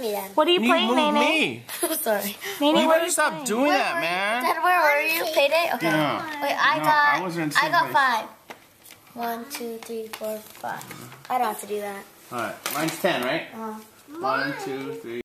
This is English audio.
me then. What are you You playing, Nene? me. Sorry. Nene, You better stop playing? doing that, man. Dad, where were you? Payday? Okay. Yeah. Wait, I No, got. I was I got place. five. One, two, three, four, five. I don't have to do that. All right, mine's ten, right? Uh, One, two, three.